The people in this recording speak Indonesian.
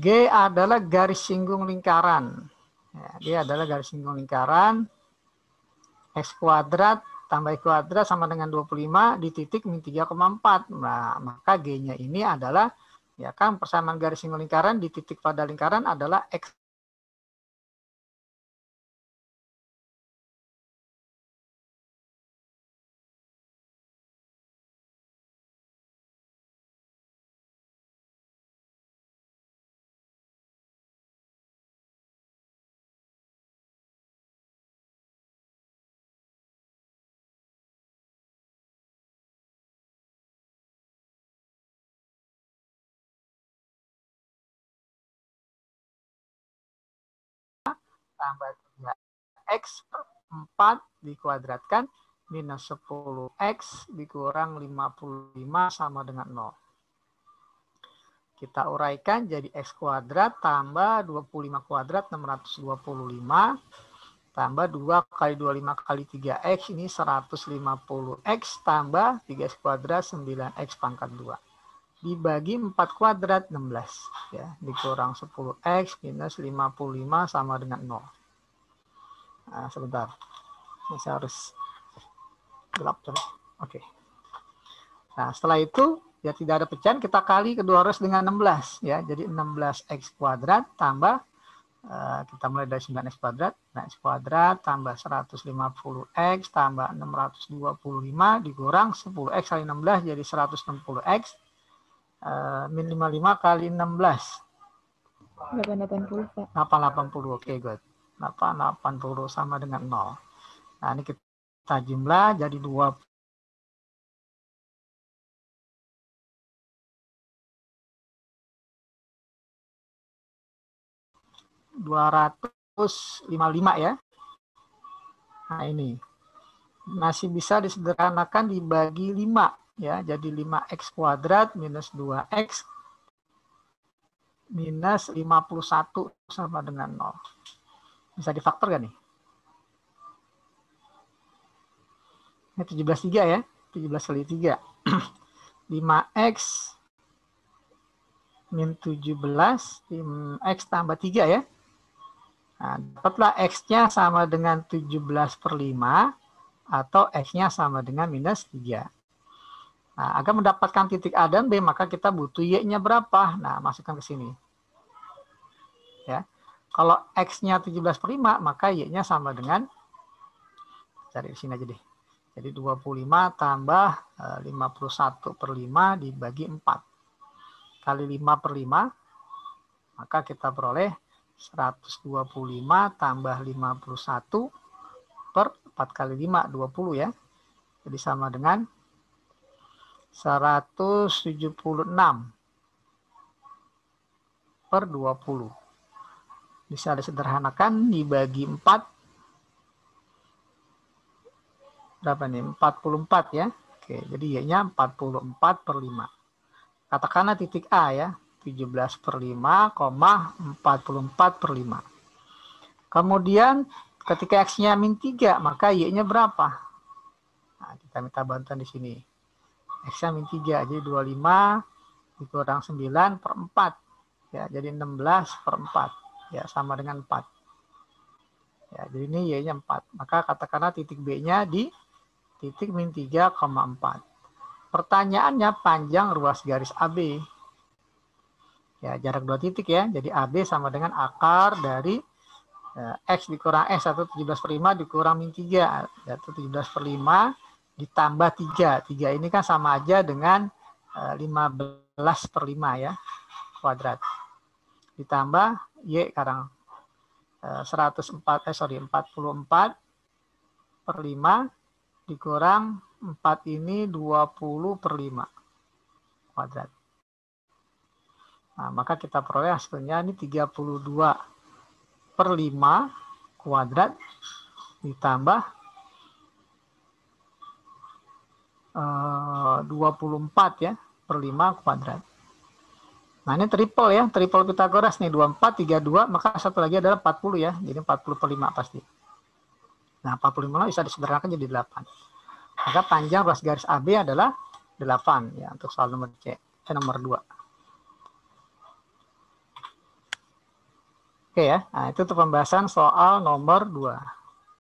G adalah garis singgung lingkaran. Ya, G adalah garis singgung lingkaran. X kuadrat tambah Y kuadrat sama dengan 25 di titik min 3,4. Nah, maka G-nya ini adalah ya kan persamaan garis singgung lingkaran di titik pada lingkaran adalah X tambah 3x per 4 dikuadratkan minus 10x dikurang 55 sama dengan 0. Kita uraikan jadi x kuadrat tambah 25 kuadrat 625 tambah 2 kali 25 kali 3x ini 150x tambah 3x kuadrat 9x pangkat 2 dibagi 4 kuadrat 16 ya. Dikurang 10x minus 55 sama dengan 0 nah, sebentar. Ini saya harus gelap terus. Oke. Nah setelah itu ya tidak ada pecahan kita kali kedua harus dengan 16 ya. Jadi 16x kuadrat tambah uh, kita mulai dari 9x kuadrat. Nah x kuadrat tambah 150x tambah 625 dikurang 10x kali 16 jadi 160x uh, min 55 kali 16. 880, Pak. 880, oke okay, good. 880 sama dengan 0. Nah, ini kita jumlah jadi 20 255 ya. Nah ini masih bisa disederhanakan dibagi 5 ya jadi 5x kuadrat minus 2x minus 51 sama dengan 0 bisa difaktor gak nih? Ini 17 3 ya 17 kali 3 5x min 17 x tambah 3 ya. Nah, dapatlah x-nya sama dengan 17 per 5 atau x-nya sama dengan minus 3 Nah, agar mendapatkan titik A dan B, maka kita butuh Y-nya berapa? Nah, masukkan ke sini. Ya. Kalau X-nya 17 per 5, maka Y-nya sama dengan, cari di sini aja deh. Jadi 25 tambah 51 eh, per 5 dibagi 4. Kali 5 per 5, maka kita peroleh 125 tambah 51 per 4 kali 5, 20 ya. Jadi sama dengan 176 per 20. Bisa disederhanakan dibagi 4. Berapa nih? 44 ya. Oke, jadi y-nya 44 per 5. Katakanlah titik A ya. 17 per 5, 44 per 5. Kemudian ketika X-nya min 3, maka Y-nya berapa? Nah, kita minta bantuan di sini. X-nya min 3. Jadi 25 dikurang 9 per 4. Ya, jadi 16 per 4. Ya, sama dengan 4. Ya, jadi ini Y-nya 4. Maka katakanlah titik B-nya di titik min 3,4. Pertanyaannya panjang ruas garis AB. Ya, jarak dua titik ya. Jadi AB sama dengan akar dari ya, X dikurang X atau 17 per 5 dikurang min 3. Yaitu 17 per 5 ditambah 3. 3 ini kan sama aja dengan 15 eh, per 5 ya, kuadrat. Ditambah Y sekarang 104, eh sorry, 44 per 5 dikurang 4 ini 20 per 5 kuadrat. Nah, maka kita peroleh hasilnya ini 32 per 5 kuadrat ditambah 24 eh, ya per 5 kuadrat. Nah ini triple ya, triple Pitagoras nih 24, 32, maka satu lagi adalah 40 ya, jadi 40 per 5 pasti. Nah 45 bisa disederhanakan jadi 8. Maka panjang ruas garis AB adalah 8 ya untuk soal nomor C, eh, nomor 2. Oke ya, nah itu untuk pembahasan soal nomor 2.